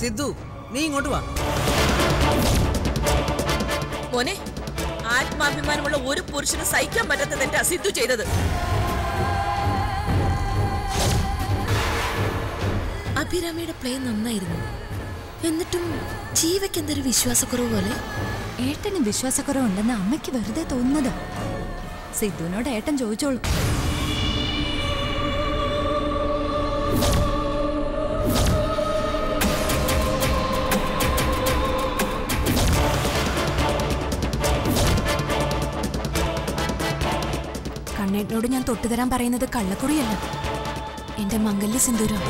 സിദ്ധു നീ ഇങ്ങോട്ട് വാ. മോനെ ആത്മാഭിമാനമുള്ള ഒരു പുരുഷന് സഹിക്കാൻ പറ്റാത്ത തെറ്റാ സിദ്ധു ചെയ്തത്? അഭിരാമിയുടെ പ്ലേ നന്നായിരുന്നു. എന്നിട്ടും ജീവയ്ക്ക് എന്തൊരു വിശ്വാസക്കുറവ് പോലെ? ഏട്ടന് വിശ്വാസക്കുറവുണ്ടെന്ന് അമ്മയ്ക്ക് വെറുതെ തോന്നുന്നത്. സിദ്ധുവിനോട് ഏട്ടൻ ചോദിച്ചോളൂ. കണ്ണേട്ടനോട് ഞാൻ തൊട്ടുതരാൻ പറയുന്നത് കള്ളക്കുറിയല്ല. എന്റെ മംഗല്യ സിന്ദൂരം.